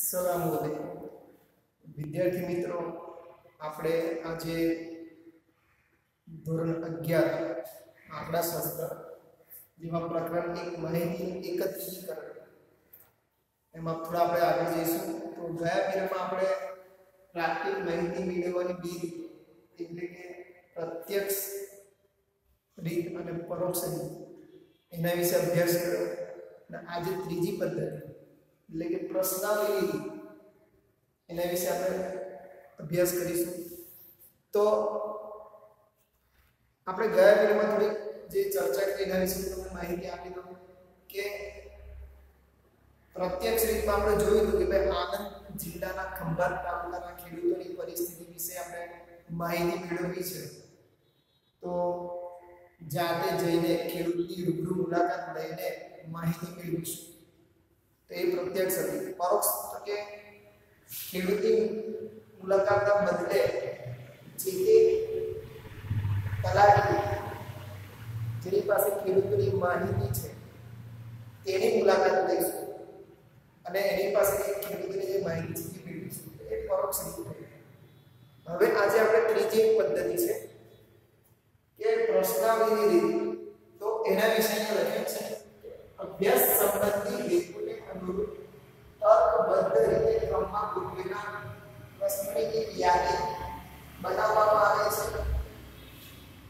સલામ વિદ્યાર્થી મિત્રો, આપણે આજે ધોરણ અગિયાર આંકડાશાસ્ત્ર જેમાં પ્રકરણ એક માહિતી એકત્રીકરણ એમાં થોડા આપણે આગળ જઈશું. તો ગયા પીરિયડમાં આપણે પ્રાથમિક માહિતી મેળવવાની બે એટલે કે પ્રત્યક્ષ રીત અને પરોક્ષ રીત, એના વિશે અભ્યાસ કર્યો. અને આજે ત્રીજી પદ્ધતિ એટલે કે પ્રશ્નાવલી રીત એના વિશે આપણે અભ્યાસ કરીશું તો આપણે ગયા પીરિયડમાં થોડી જે ચર્ચા કરી એના વિશે તમને માહિતી આપી દઉં કે પ્રત્યક્ષ રીતમાં આપણે જોયું હતું કે ભાઈ આનંદ જિલ્લાના ખંભાત તાલુકાના ખેડૂતોની પરિસ્થિતિ વિશે આપણે માહિતી મેળવવી છે તો જાતે જઈને ખેડૂતની રૂબરૂ મુલાકાત લઈને માહિતી મેળવીશું તો એ પ્રત્યક્ષ હતી. પરોક્ષ તો કે ખેડૂતની મુલાકાતના બદલે જે તે તલાટી જેની પાસે ખેડૂતોની માહિતી છે, તેની મુલાકાત લઈશું. અને એની પાસે ખેડૂતોની જે માહિતી છે, તે મેળવીશું. એ પરોક્ષ રીતે. હવે આજે આપણે ત્રીજી પદ્ધતિ છે, કે પ્રશ્નાવલી રીત. તો એના વિશે લખ્યું છે, અભ્યાસ સંબંધી અનુરૂપ તર્કબદ્ધ રીતે ક્રમમાં ગોઠવેલા પ્રશ્નની એક યાદી બનાવવામાં આવે છે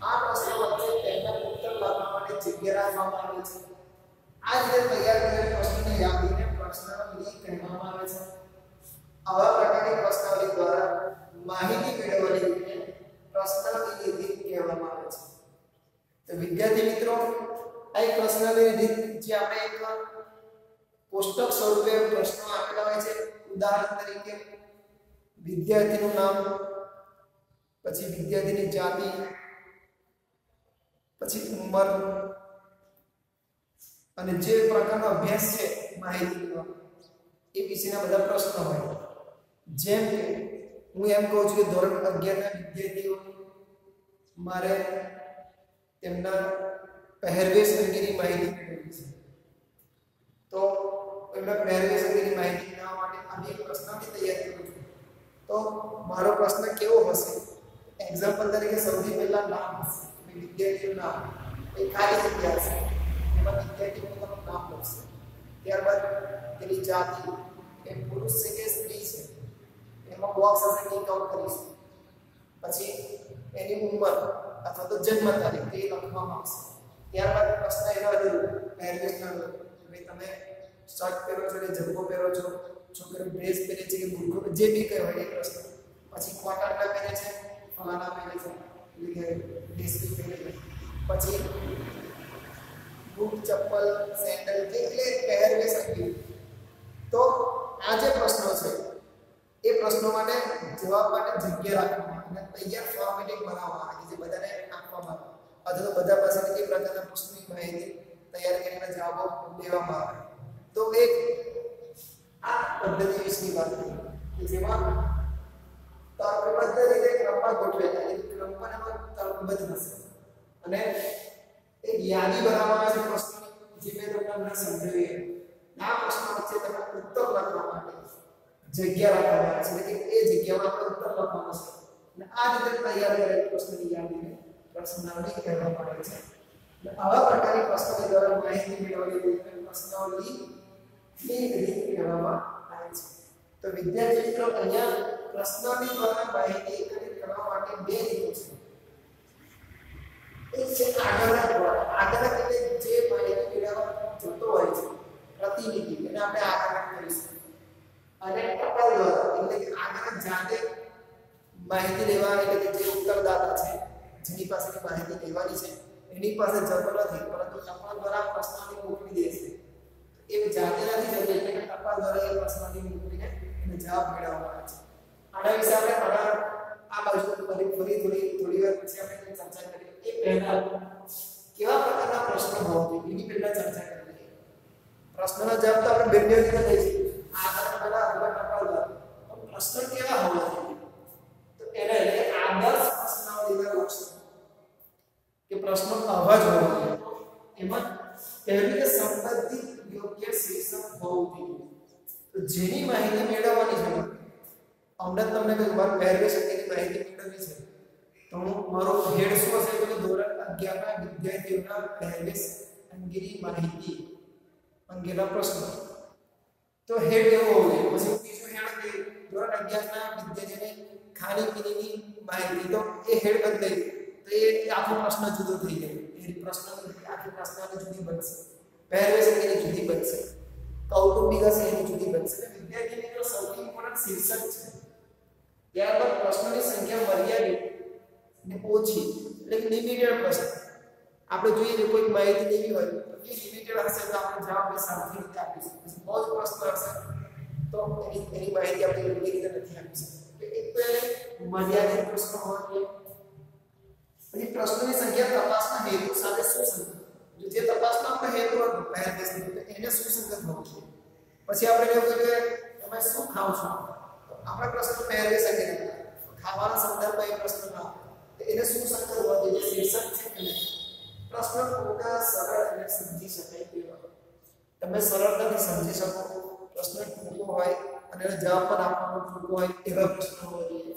આ પ્રશ્નો વચ્ચે તેમના ઉત્તર લખવા માટે જગ્યા રાખવામાં આવે છે આ રીતે તૈયાર કરેલ પ્રશ્નોની યાદીને પ્રશ્નાવલી કહેવામાં આવે છે આવા પ્રકારની પ્રશ્નાવલી દ્વારા માહિતી મેળવવાની રીતને પ્રશ્નાવલી રીત કહેવામાં આવે છે તો વિદ્યાર્થી મિત્રો આ એક પ્રશ્નાવલી રીત જે આપણે એક કોષ્ટક સ્વરૂપે પ્રશ્નો આપેલા હોય છે ઉદાહરણ તરીકે વિદ્યાર્થીનું નામ પછી વિદ્યાર્થીની જાતિ પછી ઉંમર અને જે પ્રકારનો અભ્યાસ છે માહિતીનો એ વિશેના બધા પ્રશ્નો હોય જેમ કે હું એમ કહું છું કે ધોરણ 11 ના વિદ્યાર્થીઓ મારે તેમના પહેરવેશ અંગેની માહિતી મેળવવી છે તો એમના પહેરવેશ અંગેની માહિતી મેળવવા માટે আমি એક પ્રશ્નની તૈયારી કરું છું તો મારો પ્રશ્ન કેવો હશે એક્ઝામ્પલ તરીકે સૌથી પહેલા નામ હશે વિદ્યાર્થીનું નામ એ ખાલી જગ્યા હશે એમાં વિદ્યાર્થી પોતાનું નામ લખશે ત્યારબાદ તેની જાતિ એ પુરુષ છે કે સ્ત્રી છે એમાં બોક્સ હશે ટીક આઉટ કરીશું પછી એની ઉંમર અથવા તો જન્મ તારીખ એ લખવામાં આવશે ત્યારબાદ પ્રશ્ન એના વધુ પહેરવેશના ભાઈ તમે શર્ટ પહેરો છો કે જબ્બો પહેરો છો છોકરી ડ્રેસ પહેરે છે કે બુરખો જે બી કંઈ હોય એ પ્રશ્ન પછી કોટનના પહેરે છે ફલાણા પહેરે છે એટલે કે ડ્રેસ બી પહેરે છે પછી બૂટ ચપ્પલ સેન્ડલ જે એટલે પહેરવેશ અંગે તો આ જે પ્રશ્નો છે એ પ્રશ્નો માટે જવાબ માટે જગ્યા રાખવામાં અને તૈયાર ફોર્મેટિંગ બનાવવામાં આવે જે બધાને આપવામાં આવે અથવા તો બધા પાસેથી કઈ પ્રકારના પ્રશ્નોની માહિતી તૈયાર કરીને જવાબો લેવામાં આવે તો એક આ પદ્ધતિ વિશેની વાત કરી કે જેમાં તર્કબદ્ધ રીતે ક્રમમાં ગોઠવેલા એટલે ક્રમ પણ એમાં તર્કબદ્ધ હશે અને એક યાદી બનાવવામાં આવે છે પ્રશ્નોની જે મેં તમને હમણાં સમજાવી આ પ્રશ્નો વચ્ચે તમે ઉત્તર લખવા માટે જગ્યા રાખવામાં આવે છે એટલે કે એ જગ્યામાં આપણે ઉત્તર લખવાનો છે અને આ રીતે તૈયાર કરેલ પ્રશ્નની યાદીને પ્રશ્નાવલી કહેવામાં આવે છે અને આવા પ્રકારની પ્રશ્નો દ્વારા માહિતી મેળવવાની રીતે પ્રશ્નાવલી ની રીત કહેવામાં આવે છે. તો વિદ્યાર્થી મિત્રો અહીંયા પ્રશ્નાવલી દ્વારા માટે બે રીતો છે. એક છે આગળના દ્વારા. જે માહિતી મેળવવા હોય છે, પ્રતિનિધિ, એને આપણે આગળના કરીશું અને એટલે કે આગળ જાતે માહિતી લેવા જે ઉત્તરદાતા છે, જેની પાસેથી માહિતી લેવાની છે, એની પાસે જતો નથી, પરંતુ ટપાલ દ્વારા પ્રશ્નાવલી મોકલી દે છે. એ જાતે નથી જતી એટલે કે ટપાલ દ્વારા એ પ્રશ્નાવલી મોકલીને એને જવાબ મેળવવામાં આવે છે આના વિશે આપણે ઘણા આ બાજુ ફરી ફરી થોડી થોડી વાર પછી આપણે ચર્ચા કરીએ એ પહેલા કેવા પ્રકારના પ્રશ્નો હોવા જોઈએ એની પહેલા ચર્ચા કરી લઈએ પ્રશ્નનો જવાબ તો આપણે બંને રીતે લઈશું આગળ પહેલા આગળ ટપાલ દ્વારા પ્રશ્ન કેવા હોવા જોઈએ તો એને એટલે આદર્શ પ્રશ્નાવલીના લક્ષણો કે પ્રશ્નો અવાજ હોવો જોઈએ એમાં પહેલું કે સંબંધિત યોગ્ય શીર્ષક હોવું જોઈએ તો જેની માહિતી મેળવવાની છે હમણાં તમને કહ્યું મારે પહેરવેશ અંગેની માહિતી મેળવવી છે તો હું મારો હેડ શું હશે તો ધોરણ 11 ના વિદ્યાર્થીઓના પહેરવેશ અંગેની માહિતી અંગેના પ્રશ્નો તો હેડ એવો હોવો જોઈએ પછી બીજું હેડ કે ધોરણ 11 ના વિદ્યાર્થીઓને ખાણી પીણીની માહિતી તો એ હેડ બદલાઈ તો એ આખો પ્રશ્ન જુદો થઈ જાય એ પ્રશ્ન આખી પ્રશ્ન જુદી બનશે પહેરવેશ અંગેની જુદી બનશે કૌટુંબિક હશે એની જુદી બનશે વિદ્યાર્થીની તો સૌથી ઇમ્પોર્ટન્ટ શીર્ષક છે ત્યારબાદ પ્રશ્નોની સંખ્યા મર્યાદિત ને ઓછી એટલે કે લિમિટેડ પ્રશ્ન આપણે જોઈએ કે કોઈ માહિતી લેવી હોય તો એ લિમિટેડ હશે તો આપણે જવાબ સાચી રીતે આપીશું પછી બહુ જ પ્રશ્ન હશે તો એની એની માહિતી આપણે યોગ્ય રીતે નથી આપી શકતા એક તો એને મર્યાદિત પ્રશ્નો હોવા જોઈએ પછી પ્રશ્નોની સંખ્યા તપાસના હેતુ સાથે સુસંગત જો જે તપાસનો આપણે હેતુ હતો પહેલા દેશની તો એને સુસંગત હોવું જોઈએ પછી આપણે એવું કે તમે શું ખાવ છો તો આપણે પ્રશ્ન પહેલે શકે ખાવાના સંદર્ભમાં એ પ્રશ્ન ના એને સુસંગત હોવા જોઈએ શીર્ષક છે કે પ્રશ્ન ટૂંકા સરળ અને સમજી શકાય તેવા તમે સરળતાથી સમજી શકો પ્રશ્ન ટૂંકો હોય અને જવાબ પણ આપવાનો ટૂંકો હોય એવા પ્રશ્નો હોવા જોઈએ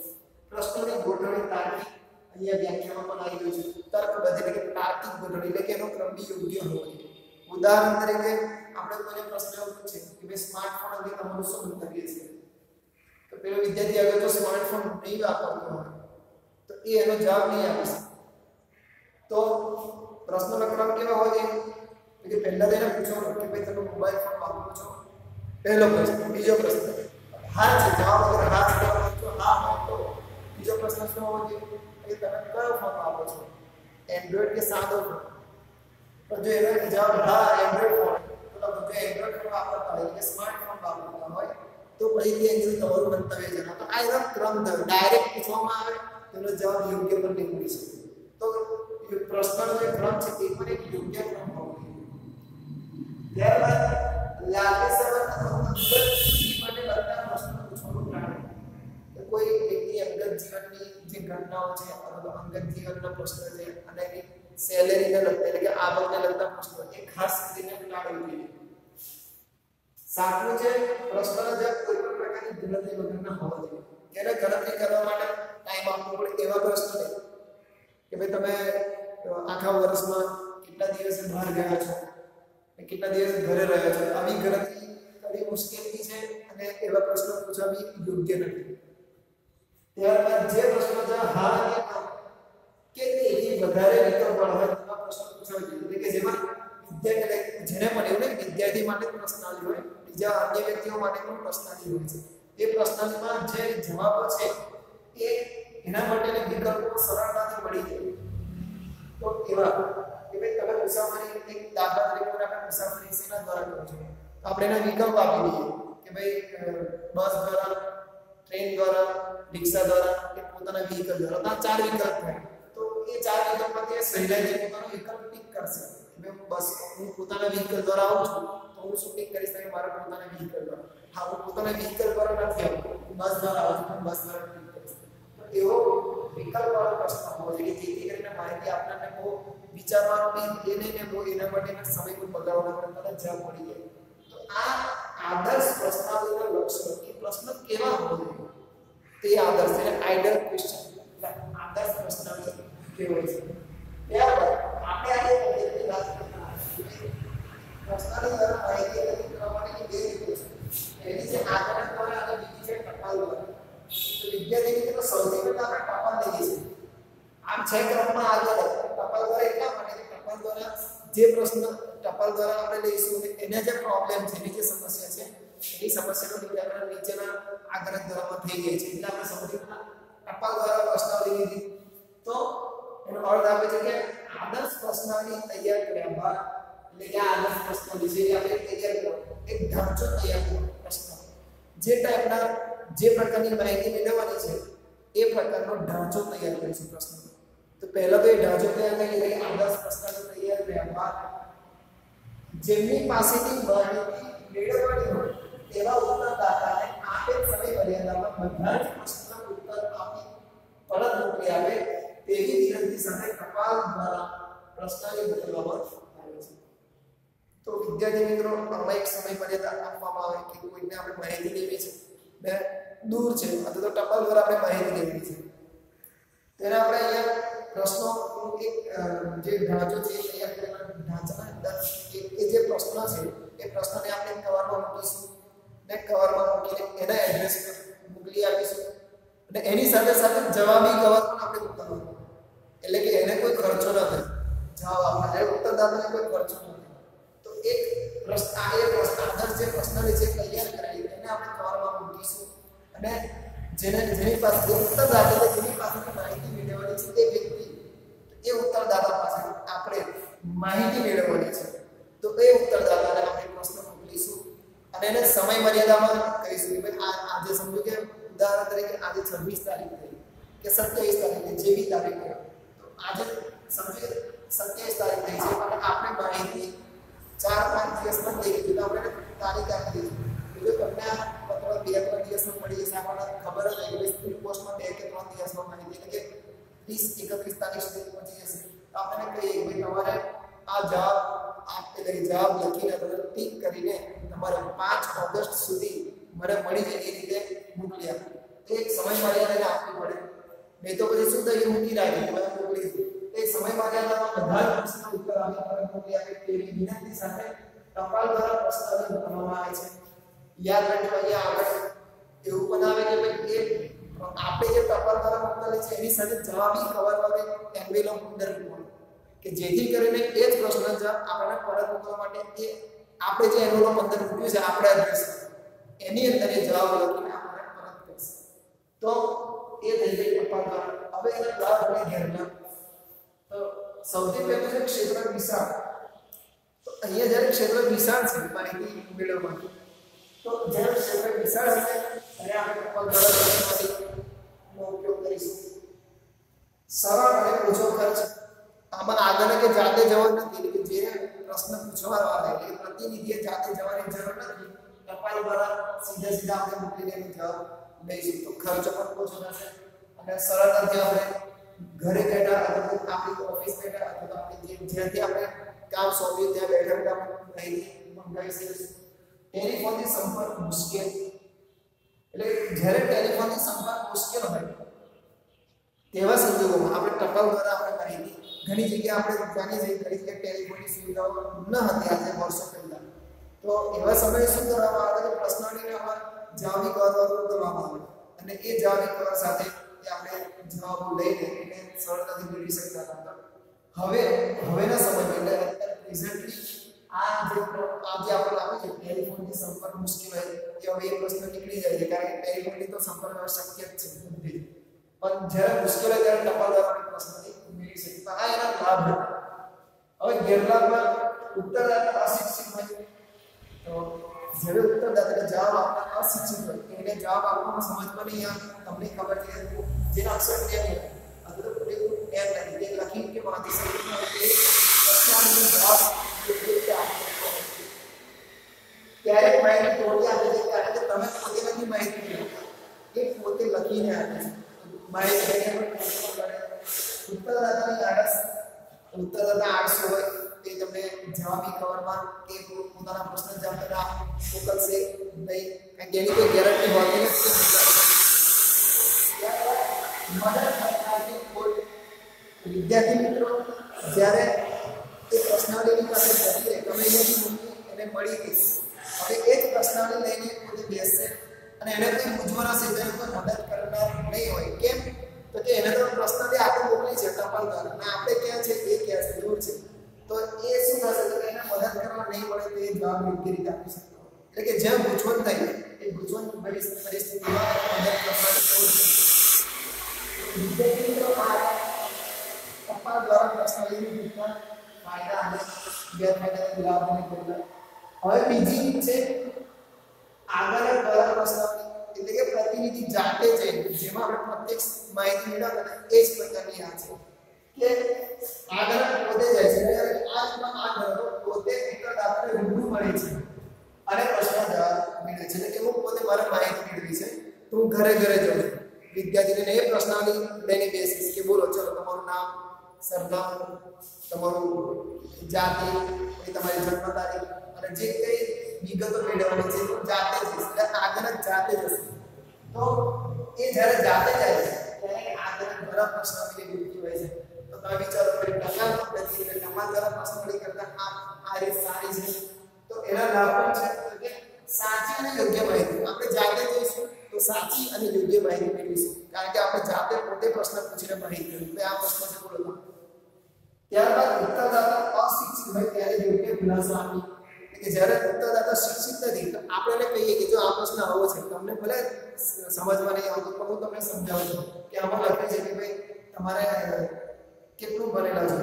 પ્રશ્નોની ગોઠવણી તાર્કિક અહીંયા વ્યાખ્યામાં પણ આવી ગયું છે. તર્કબદ્ધ એટલે તાર્કિક ગોઠવણી એટલે કે એનો ક્રમ બી યોગ્ય હોવો. ઉદાહરણ તરીકે આપણે કોઈને પ્રશ્ન એવો પૂછે કે ભાઈ સ્માર્ટફોન અંગે તમારું શું મંતવ્ય છે? તો પેલો વિદ્યાર્થી આગળ તો સ્માર્ટફોન નહીં વાપરતો હોય. તો એ એનો જવાબ નહીં આપી શકે. તો પ્રશ્નનો ક્રમ કેવો હોય છે કે પહેલા તો એને પૂછવાનું કે ભાઈ તમે મોબાઈલ ફોન વાપરો છો? પહેલો પ્રશ્ન. બીજો પ્રશ્ન. હા છે, જવાબ અગર હા છે હા હોય તો બીજો પ્રશ્ન શું હોવો જોઈએ? કે તમે કયો ફોન વાપરો છો એન્ડ્રોઈડ કે સાદો ફોન તો જો એનો જવાબ હા એન્ડ્રોઈડ ફોન તો જો એન્ડ્રોઈડ ફોન વાપરતા હોય કે સ્માર્ટફોન વાપરતા હોય તો પછી તે અંગે તમારું મંતવ્ય જણાવો તો આ એનો ક્રમ થયો ડાયરેક્ટ પૂછવામાં આવે તેનો જવાબ યોગ્ય પણ નહીં મળી શકે તો પ્રશ્નનો જે ક્રમ છે તે પણ એક યોગ્ય ક્રમ હોવો જોઈએ ત્યારબાદ લાગે સંબંધ અથવા અંગત જીવનને લગતા પ્રશ્નો પૂછવાનું કારણ કોઈ વ્યક્તિ અંગત જીવનની જે ઘટનાઓ છે અથવા અંગત જીવનનો પ્રશ્ન છે અને સેલેરીને લગતા એટલે કે આવકને લગતા પ્રશ્નો એ ખાસ કરીને ટાળવું જોઈએ સાતમું છે પ્રશ્નનો જવાબ કોઈ પણ પ્રકારની ગણતરી વગરના હોવા જોઈએ એને ગણતરી કરવા માટે ટાઈમ આપવો પડે એવા પ્રશ્નો નહીં કે ભાઈ તમે આખા વર્ષમાં કેટલા દિવસે બહાર ગયા છો કેટલા દિવસ ઘરે રહ્યા છો આવી ગણતરી કરવી મુશ્કેલી છે અને એવા પ્રશ્નો પૂછવા બી યોગ્ય નથી ત્યારબાદ જે પ્રશ્નો છે, હા, કે ના કે તેની વધારે વિકલ્પ હોય તેવા પ્રશ્નો પૂછવા જોઈએ. એટલે કે જેમાં વિદ્યાર્થી જેને પણ એવું નહીં, વિદ્યાર્થી માટે પ્રશ્નાલી હોય, બીજા અન્ય વ્યક્તિઓ માટે પણ પ્રશ્નાલી હોય છે. એ પ્રશ્નાલીમાં જે જવાબો છે, એ એના માટેના વિકલ્પો સરળતાથી મળી જાય. તો એવા, કે ભાઈ તમે મુસાફરી, એક દાખલા તરીકે આપણે મુસાફરી સેના દ્વારા કરો છો. આપણે એના વિકલ્પ આપી દઈએ કે ભાઈ બસ દ્વારા ટ્રેન દ્વારા રિક્ષા દ્વારા કે પોતાના વ્હીકલ દ્વારા આ ચાર વિકલ્પ હોય તો એ ચાર વિકલ્પમાંથી સહેલાઈથી પોતાનો વિકલ્પ ટીક કરશે કે હું બસ હું પોતાના વ્હીકલ દ્વારા આવું છું તો હું શું ટીક કરીશ કે મારા પોતાના વ્હીકલ દ્વારા હા હું પોતાના વ્હીકલ દ્વારા નથી આવતો બસ દ્વારા આવું છું બસ દ્વારા ટીક કરીશ એવો વિકલ્પ વાળો પ્રશ્ન હોવો જોઈએ જેથી કરીને માહિતી આપનારને બહુ વિચારવાનો બી એ નહીં ને બહુ એના માટેના સમય કોઈ બગાડવાના પણ તરત જવાબ મળી જાય તો આ આદર્શ પ્રસ્તાવના લક્ષણો એ પ્રશ્ન કેવા હોવો જોઈએ તે આદર્શ એટલે આઈડલ ક્વેશ્ચન આદર્શ પ્રસ્તાવ કેવો છે ત્યારબાદ આપણે આજે પદ્ધતિની વાત કરતા પ્રશ્નની દ્વારા માહિતી એકત્રિત કરવા માટેની બે રીતો છે એની છે આંકડા દ્વારા અને બીજી છે ટપાલ દ્વારા તો વિદ્યાર્થી મિત્રો સૌથી પહેલા આપણે ટપાલ લઈએ છીએ આમ છે ક્રમમાં આગળ ટપાલ દ્વારા એટલા માટે કે ટપાલ દ્વારા જે પ્રશ્ન ટપાલ દ્વારા આપણે લઈશું એના જે પ્રોબ્લેમ છે એની જે સમસ્યા છે એની સમસ્યાનું નિરાકરણ નીચેના આગ્રહ દ્વારા થઈ જાય છે એટલે આપણે સૌથી પહેલા ટપાલ દ્વારા પ્રશ્નાવલી લીધી તો એનો અર્થ આપે છે કે આદર્શ પ્રશ્નાવલી તૈયાર કર્યા બાદ એટલે કે આદર્શ પ્રશ્નાવલી છે એ આપણે તૈયાર કરો એક ઢાંચો તૈયાર કરો પ્રશ્ન જે ટાઈપના જે પ્રકારની માહિતી મેળવવાની છે એ પ્રકારનો ઢાંચો તૈયાર કરીશું પ્રશ્ન તો પહેલા તો એ ઢાંચો તૈયાર કરી એટલે આદર્શ પ્રશ્નાવલી તૈયાર કર્યા બાદ જેમની પાસેથી માહિતી મેળવવાની હોય તેવા ઉત્તરદાતાને આપેલ સમય મર્યાદામાં બધા જ પ્રશ્નના ઉત્તર આપી પરત મોકલી આપે તેવી વિનંતી સાથે ટપાલ દ્વારા પ્રશ્નાવલી મોકલવામાં આવે છે તો વિદ્યાર્થી મિત્રો આમાં એક સમય મર્યાદા આપવામાં આવે કે કોઈને આપણે માહિતી લેવી છે ને દૂર છે અથવા તો ટપાલ દ્વારા આપણે માહિતી લેવી છે તેને આપણે અહીંયા પ્રશ્નો એક જે ઢાંચો છે તૈયાર કરેલા ઢાંચાના અંદર એ જે પ્રશ્ન છે એ પ્રશ્નને આપણે કવરમાં મૂકીશું ને કવરમાં મૂકીને એના એડ્રેસ પર મોકલી આપીશું અને એની સાથે સાથે જવાબી કવર પણ આપણે ઉતારવાનું એટલે કે એને કોઈ ખર્ચો ન થાય જવાબ આપવા ઉત્તરદાતાને કોઈ ખર્ચો ન થાય તો એક પ્રશ્ન આ એ પ્રશ્ન આધાર જે પ્રશ્નની જે તૈયાર કરાવી એને આપણે કવરમાં મૂકીશું અને જેને જેની પાસે ઉત્તરદાતા જેની પાસેથી માહિતી મેળવવાની છે તે વ્યક્તિ, એ ઉત્તરદાતા પાસે આપણે માહિતી મેળવવાની છે. તો એ ઉત્તરદાતાને આપણે પ્રશ્ન મોકલીશું અને એને સમય મર્યાદામાં કહીશું. કે આજે સમજો કે ઉદાહરણ તરીકે આજે છવ્વીસ તારીખ થઈ, કે સત્યાવીસ તારીખ જે બી તારીખ તો આજે સમજો, સત્યાવીસ તારીખ થઈ છે, અને આપણે માહિતી ચાર પાંચ દિવસમાં થઈ ગઈ તો આપણે તારીખ આપી દઈશું. જો તમને આ પત્ર બે ત્રણ દિવસમાં મળી જશે આપણને ખબર જ હોય કે સ્પીડ પોસ્ટમાં બે કે ત્રણ દિવસમાં માહિતી એટલે કે ત્રીસ એકત્રીસ તારીખ સુધી પહોંચી જશે તો આપણે કહીએ કે ભાઈ તમારે આ જવાબ આપે લઈ જવાબ લખીને તમે ટીક કરીને તમારે પાંચ ઓગસ્ટ સુધી મને મળી જાય એ રીતે મોકલી આપો તો એક સમય મર્યાદાને આપવી પડે નહીં તો પછી શું થયું મૂકી રાખી તમે મોકલી એ સમય મર્યાદામાં બધા જ પ્રશ્નો ઉત્તર આપી તમે મોકલી આપે તેવી વિનંતી સાથે ટપાલ દ્વારા પ્રશ્ન કરવામાં આવે છે યાદ રાખજો અહીંયા આગળ એવું પણ આવે કે ભાઈ એ આપણે જે ટપાલ દ્વારા મોકલેલી છે એની સાથે જવાબી કવર વાળી એન્વેલોપ અંદર મૂકવાનું કે જેથી કરીને એ જ પ્રશ્ન જવાબ આપણને પરત મોકલવા માટે એ આપણે જે એન્વેલોપ અંદર મૂક્યું છે આપણે એડ્રેસ એની અંદર એ જવાબ લખીને આપણને પરત કરશે તો એ થઈ ગઈ ટપાલ દ્વારા હવે એના લાભ અને ગેરલાભ તો સૌથી પહેલું છે ક્ષેત્ર વિશાળ તો અહીંયા જ્યારે ક્ષેત્ર વિશાળ છે માહિતી મેળવવાની તો જ્યારે ક્ષેત્ર વિશાળ હશે ત્યારે આપણે ટપાલ દ્વારા નો ઉપયોગ કરીશું સરળ અને ઓછો ખર્ચ આમાં આગળ કે જાતે જવાનું નથી કે જે પ્રશ્ન પૂછવાનો આવે એટલે પ્રતિનિધિએ જાતે જવાની જરૂર નથી ટપાલ દ્વારા સીધા સીધા આપણે મોકલીને એનો જવાબ લઈશું તો ખર્ચ પણ ઓછો થશે અને સરળતાથી આપણે ઘરે બેઠા અથવા તો આપણી ઓફિસ બેઠા અથવા તો આપણે જે જ્યાંથી આપણે કામ સોંપ્યું ત્યાં બેઠા બેઠા આપણે માહિતી મંગાવી શકીશું ટેલિફોનથી સંપર્ક મુશ્કેલ એટલે જ્યારે ટેલિફોનથી સંપર્ક મુશ્કેલ હોય તેવા સંજોગોમાં આપણે ટપાલ દ્વારા આપણે માહિતી ઘણી જગ્યાએ આપણે જાણી જઈએ ઘણી જગ્યાએ ટેલિફોનની સુવિધાઓ ન હતી આજે વર્ષો પહેલા તો એવા સમયે શું કરવામાં આવે કે પ્રશ્નાવલીને આમાં જવાબી કવર કરવામાં આવે અને એ જવાબી કવર સાથે એ આપણે જવાબો લઈને એને સરળતાથી મેળવી શકતા હતા હવે હવેના સમયમાં એટલે અત્યારે પ્રેઝન્ટલી આ જે આ જે આપણે આપે છે ટેલિફોનથી સંપર્ક મુશ્કેલ હોય કે હવે એ પ્રશ્ન નીકળી જાય છે કારણ કે ટેલિફોનથી તો સંપર્ક શક્ય જ છે બધી પણ જ્યારે મુશ્કેલ હોય ત્યારે ટપાલ દ્વારા પ્રશ્નથી મેળવી શકીએ આ એના લાભ હતા હવે ગેરલાભમાં ઉત્તરદાતા અશિક્ષિત હોય તો જ્યારે ઉત્તરદાતાને જવાબ આપતા અશિક્ષિત હોય એને જવાબ આપવામાં સમજમાં નહીં આવે તમને ખબર છે જેના અક્ષર જ્ઞાન હોય અથવા તો પૂરેપૂરું જ્ઞાન નથી તે લખી કે વાંચી શકે તે પ્રશ્નનો જવાબ ક્યારેક માહિતી તોડી આપે છે કારણ કે તમે પોતે નથી માહિતી મેળવતા એ પોતે લખીને આપે છે માહિતી લઈને પણ કરે ઉત્તરદાતાની આળસ ઉત્તરદાતા આળસ હોય તે તમને જવાબી કવરમાં તે પોતાના પ્રશ્ન જવાબ કરતા મોકલશે નહીં કારણ કે એની કોઈ ગેરંટી હોતી નથી મદદ કરનારની કોઈ વિદ્યાર્થી મિત્રો જ્યારે એ પ્રશ્નાવલીની પાસે જતી રહે તમે અહીંયાથી મૂકી એને મળી ગઈ હવે એ જ પ્રશ્નાવલી લઈને પોતે બેસશે અને એને કોઈ મૂંઝવણ હશે પર મદદ કરનાર નહીં હોય. કેમ? તો કે એને તો પ્રશ્નાવલી આપણે મોકલી છે, ટપાલ દ્વારા. અને આપણે ક્યાં છે? એ ક્યાં છે? દૂર છે. તો એ શું થશે? તો એને મદદ કરવા નહીં મળે તે જવાબ યોગ્ય રીતે આપી શકતો એટલે કે જ્યાં ગૂંચવણ થાય, એ ગૂંચવણ પરિસ્થિતિમાં મદદ કરવાની જરૂર છે ટપાલ દ્વારા પ્રશ્નાવલીની રીતના ફાયદા અને ગેરફાયદા લાભ અને ગેરલાભ હવે બીજી છે આગળ દ્વારા પ્રશ્નાવલી એટલે કે પ્રતિનિધિ જાતે છે જેમાં આપણે પ્રત્યક્ષ માહિતી મેળવતા એ જ પ્રકારની આ છે કે આગળ પોતે જાય છે એટલે આ રીતમાં આ ઘરો પોતે ઉત્તરદાતાને રૂબરૂ મળે છે અને પ્રશ્ન જવાબ મેળવે છે એટલે કે હું પોતે મારે માહિતી મેળવી છે તો હું ઘરે ઘરે જાઉં છું વિદ્યાર્થીને એ પ્રશ્નાવલી લઈને બેસીશ કે બોલો ચલો તમારું નામ સરનામું તમારું જાતિ પછી તમારી જન્મ તારીખ અને જે કઈ વિગતો મેળવવાની છે તો જાતે જ એટલે આગળ જ જાતે જ હશે તો એ જ્યારે જાતે જાય છે ત્યારે આગળ ઘણા પ્રશ્ન પેલી વ્યક્તિ હોય છે તો તમે વિચારો કે ટકા પદ્ધતિ એટલે ટકા દ્વારા પ્રશ્ન કરતા આ આ રીત સારી છે તો એના લાભ પણ છે કે સાચી અને યોગ્ય માહિતી આપણે જાતે જોઈશું તો સાચી અને યોગ્ય માહિતી મેળવીશું કારણ કે આપણે જાતે પોતે પ્રશ્ન પૂછીને માહિતી મેળવી આ પ્રશ્ન છે બોલો ત્યારબાદ ઉત્તરદાતા અશિક્ષિત હોય ત્યારે યોગ્ય ખુલાસો આપી કે જ્યારે ઉત્તરદાતા શિક્ષિત નથી તો આપણે એને કહીએ કે જો આ પ્રશ્ન આવો છે તમને ભલે સમજમાં નહીં આવતું પણ હું તમને સમજાવું છું કે આમાં લખે છે કે ભાઈ તમારે કેટલું ભણેલા છો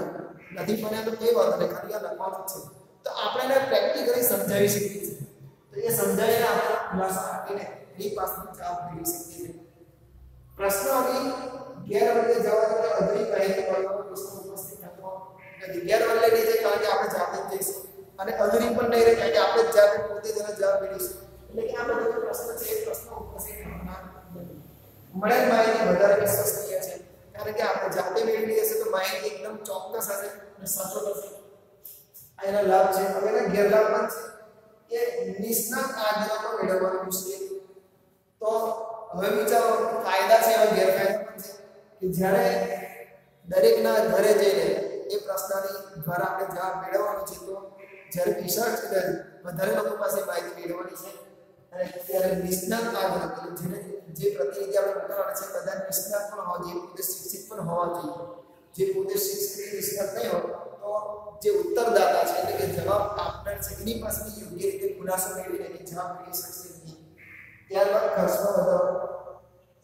નથી ભણ્યા તો કઈ વાત નહીં ખાલી આ લખવાનું જ છે તો આપણે એને પ્રેક્ટિકલી સમજાવી શકીએ છીએ તો એ સમજાવીને આપણે ખુલાસો આપીને એની પાસેનો જવાબ મેળવી શકીએ છીએ પ્રશ્ન અહીં ગેરવર્ગે જવાબ એટલે અઘરી માહિતી મળવાનો પ્રશ્ન ઉપસ્થિત થતો નથી ગેરવર્ગે નહીં કારણ કે આપણે જાતે જ અને અઘરી પણ નહીં રહે કે આપણે જાતે પોતે તેનો જવાબ મેળવીશું. એટલે કે આ બધો પ્રશ્ન છે, એ પ્રશ્ન ઉપસ્થિત થવાના મળેલ વધારે વિશ્વસનીય કારણ કે આપણે જાતે મેળવી હશે તો માહિતી એકદમ ચોક્કસ અને સચોટ હશે આ એના લાભ છે. હવે ગેરલાભ પણ છે કે નિષ્ણાત આગ્રહમાં મેળવવાનું મુશ્કેલ તો હવે વિચારો, ફાયદા છે એવા ગેરફાયદા પણ છે. કે જ્યારે દરેકના ઘરે જઈને એ પ્રશ્નની દ્વારા આપણે જવાબ મેળવવાનો છે તો જ્યારે વિશાળ છે વધારે લોકો પાસે માહિતી મેળવવાની છે અને ત્યારે નિષ્ણાત આગ્રહ એટલે જેને જે પ્રતિનિધિ આપણે મોકલવાના છે બધા નિષ્ણાત પણ હોવા જોઈએ પોતે શિક્ષિત પણ હોવા જોઈએ જે પોતે શિક્ષિત નિષ્ણાત નહીં હોય તો જે ઉત્તરદાતા છે એટલે કે જવાબ આપનાર છે એની પાસેથી યોગ્ય રીતે ખુલાસો મેળવીને એ જવાબ મેળવી શકશે નહીં ત્યારબાદ ખર્ચમાં વધારો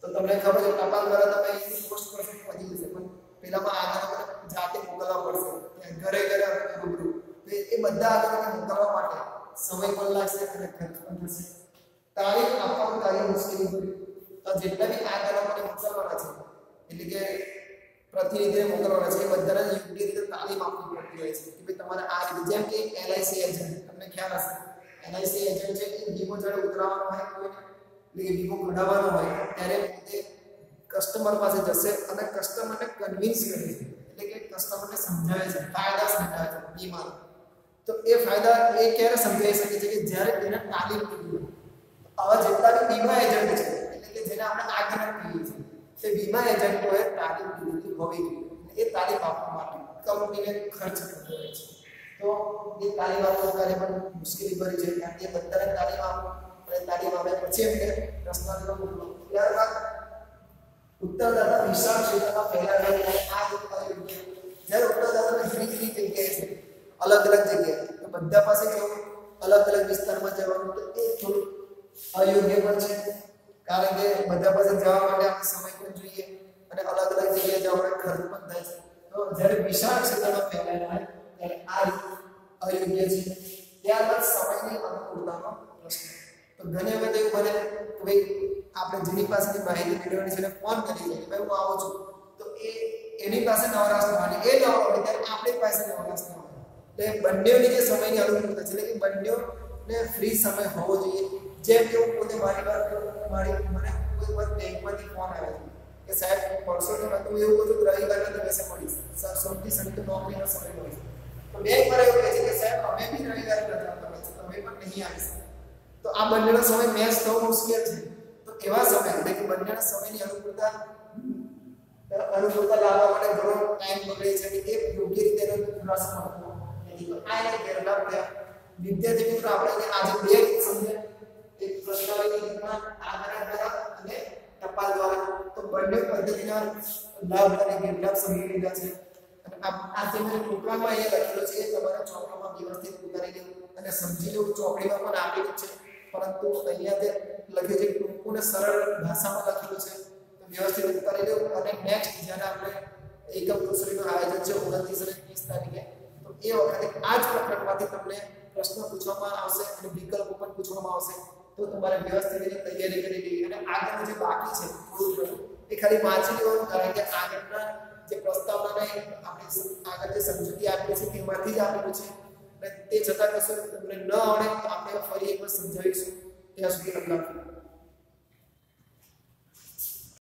તો તમને ખબર છે ટપાલ દ્વારા તમે એની પોસ્ટ કરશો તો વધી જશે પણ પેલામાં આગળ જાતે મોકલવા પડશે. ઘરે ઘરે રૂબરૂ. એ બધા આગળ મોકલવા માટે સમય પણ લાગશે અને ખર્ચ પણ થશે. તારીખ આપવાનું કાર્ય મુશ્કેલી તો જેટલા બી આગળ આપણે મોકલવાના છે, એટલે કે પ્રતિનિધિને મોકલવાના છે બધાને યોગ્ય રીતે તાલીમ આપવી પડતી હોય છે. કે ભાઈ તમારે આ રીતે જેમ કે એલઆઈસી એજન્ટ, તમને ખ્યાલ હશે. એલઆઈસી એજન્ટ છે, એ વીમો જ્યારે ઉતરાવવાનો હોય કોઈને એટલે કે વીમો કઢાવવાનો હોય, ત્યારે કસ્ટમર પાસે જશે અને કસ્ટમરને કન્વિન્સ કરે છે એટલે કે કસ્ટમરને સમજાવે છે ફાયદા સમજાવે છે વીમા તો એ ફાયદા એ ક્યારે સમજાવી શકે છે કે જ્યારે એને તાલીમ લીધી હોય આવા જેટલા બી વીમા એજન્ટ છે એટલે કે જેને આપણે આગળ કહીએ છીએ તે વીમા એજન્ટોએ તાલીમ લીધી હોવી જોઈએ એ તાલીમ આપવા માટે કંપનીને ખર્ચ કરતો હોય છે તો એ તાલીમ આપવા કાર્ય પણ મુશ્કેલી ભરી છે કારણ કે બધાને તાલીમ આપો અને તાલીમ આપે પછી એમને પ્રશ્ન મોકલો ત્યારબાદ ઉત્તરદાતા વિશાળ ક્ષેત્રમાં ફેલાયેલા આ એક અયોગ્ય જ્યારે ઉત્તરદાતાને ઘણી ઘણી જગ્યાએ છે અલગ અલગ જગ્યાએ તો બધા પાસે જવું અલગ અલગ વિસ્તારમાં જવાનું તો એ થોડું અયોગ્ય પણ છે કારણ કે બધા પાસે જવા માટે આપણે સમય પણ જોઈએ અને અલગ અલગ જગ્યાએ જવા માટે ખર્ચ પણ થાય છે તો જ્યારે વિશાળ ક્ષેત્રમાં ફેલાયેલા હોય ત્યારે આ રીત અયોગ્ય છે ત્યારબાદ સમયની અનુકૂળતાનો પ્રશ્ન તો ઘણી વખત એવું બને કે ભાઈ આપણે જેની પાસેથી માહિતી મેળવવાની છે એને ફોન કરી દઈએ ભાઈ હું આવું છું તો એ એની પાસે નવરાશ ન હોય એ ન હોય ત્યારે આપણી પાસે નવરાશ ન હોય એટલે બંનેની જે સમયની અનુકૂળતા છે એટલે કે બંનેને ફ્રી સમય હોવો જોઈએ જેમ કે હું પોતે મારી વાર મારી મને કોઈ વખત બેંકમાંથી ફોન આવે છે કે સાહેબ પડશો તો મેં તો એવું કહું છું રવિવારના દિવસે મળીશ સોમથી શનિ નોકરીનો સમય મળીશ તો બેંક મારે એવું કહે છે કે સાહેબ અમે બી રવિવારે રજા કરીએ છીએ તમે પણ નહીં આવી શકો તો આ બંનેનો સમય મેચ થવો મુશ્કેલ છે. તો એવા સમય? એટલે કે બંનેના સમયની અનુકૂળતા અનુકૂળતા લાવવા માટે ઘણો ટાઈમ બગડે છે કે એ યોગ્ય રીતે એનો ખુલાસો કરવો. નથી આ એક ગેરલાભ થયા વિદ્યાર્થી મિત્રો, આપણે આજે બે સમજ્યા. એક પ્રશ્નાવલી રીતમાં આધાર દ્વારા અને ટપાલ દ્વારા. તો બંને પદ્ધતિના લાભ અને ગેરલાભ સમજી લીધા છે. આ મેં ટૂંકમાં અહીંયા લખેલો છે તમારા ચોપડામાં વ્યવસ્થિત અને સમજી લેવું ચોપડીમાં પણ આપેલું છે. પરંતુ અહીંયા જે લખ્યું છે ટૂંકું ને સરળ ભાષામાં લખેલું છે તો વ્યવસ્થિત ઉતારી લેવું અને નેક્સ્ટ જ્યારે આપણે એકમ કુશળીનું આયોજન છે ઓગણત્રીસ અને ત્રીસ તારીખે તો એ વખતે આ જ પ્રકરણમાંથી તમને પ્રશ્ન પૂછવામાં આવશે અને વિકલ્પો પણ પૂછવામાં આવશે તો તમારે વ્યવસ્થિત રીતે તૈયારી કરી લેવી અને આગળ જે બાકી છે થોડું ઘણું એ ખાલી વાંચી લેવાનું કારણ કે આગળના જે પ્રસ્તાવનાને આપણે આગળ જે સમજૂતી આપી છે તેમાંથી જ આપેલું છે અને તે છતાં કશું તમને ન આવડે તો આપણે ફરી એકવાર સમજાવીશું ત્યાં સુધી લખવાનું